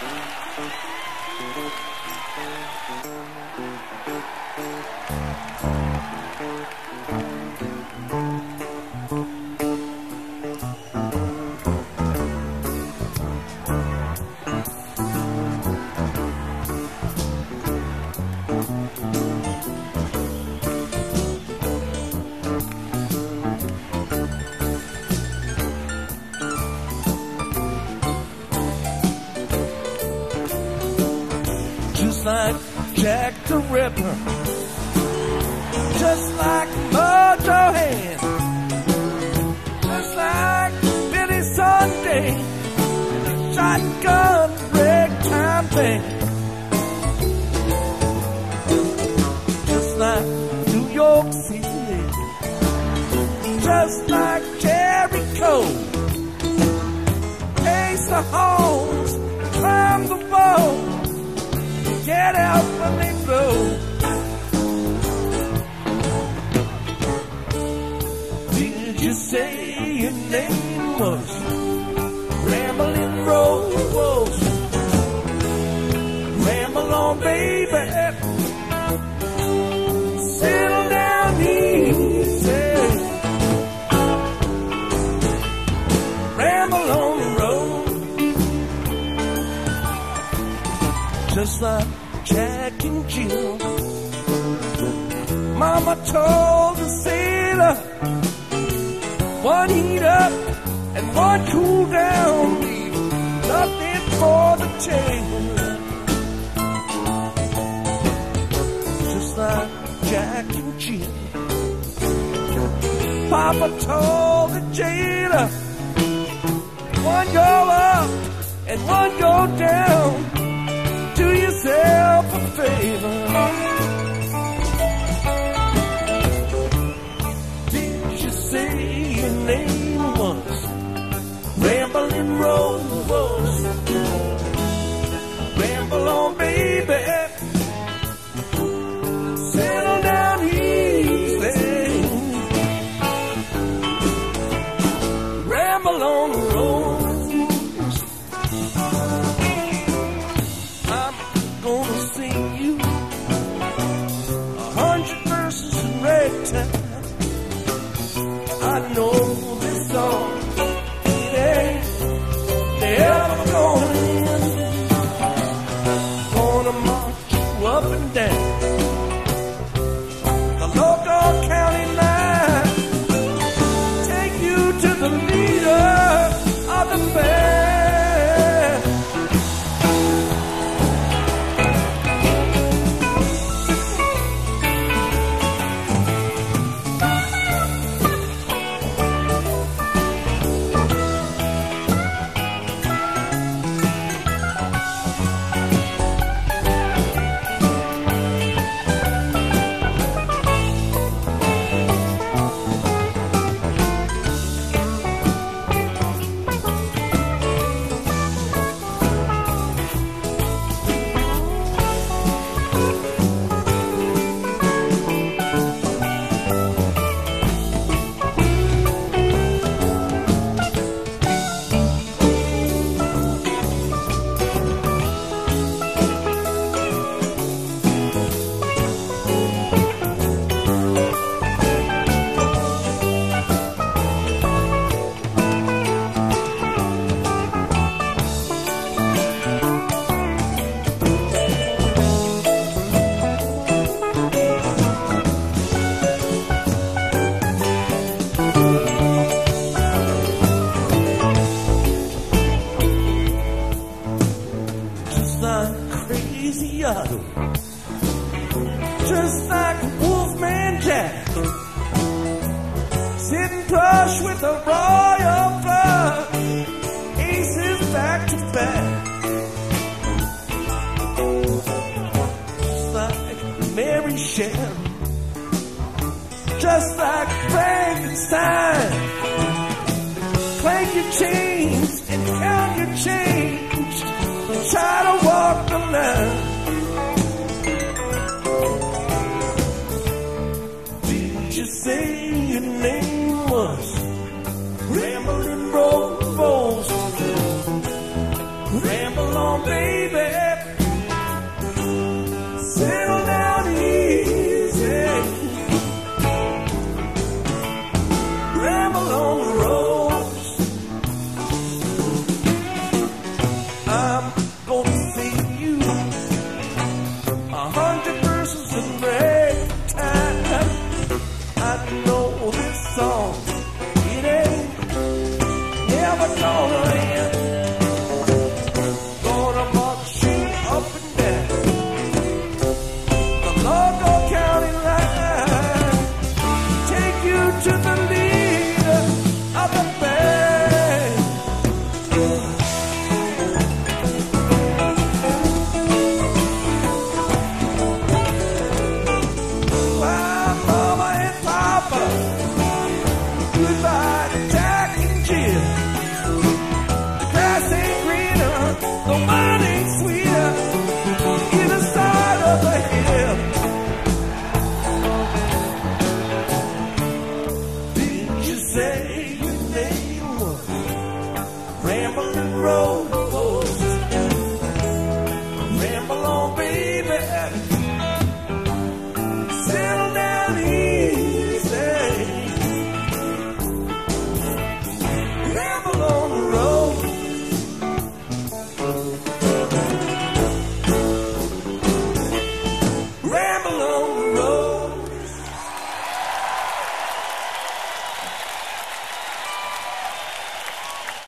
just like Jack the Ripper, just like Mojo Hand, just like Billy Sunday, shotgun ragtime band, just like New York City, just like Jericho, Ace the Holmes, get out when they blow. Did you say your name was Rambling Rose? Ramble on, baby. Settle down easy. Ramble on the road. Just like Jack and Jill. Mama told the sailor, one heat up and one cool down. Leave nothing for the tail. Just like Jack and Jill. Papa told the jailer, one go up and one go down do yourself a favor. Sitting plush with a royal flush, aces back to back, just like Mary Shelley, just like Frankenstein. Clank your chains and count your change try to walk the line. Ain't never gonna